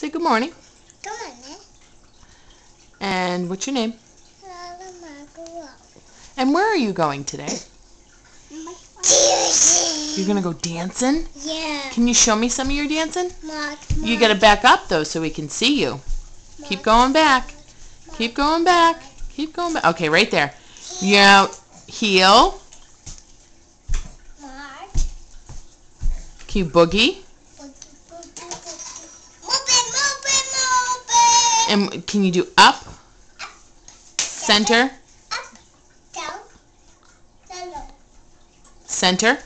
Say good morning. On, Nick. And what's your name? And where are you going today? Dancing. You're gonna go dancing? Yeah. Can you show me some of your dancing? Mark, You gotta back up though so we can see you. Keep going back. Keep going back. Keep going back. Okay, right there. Yeah. Heel. Mark. Can you boogie? And can you do up? Center? Up, down, down. Center?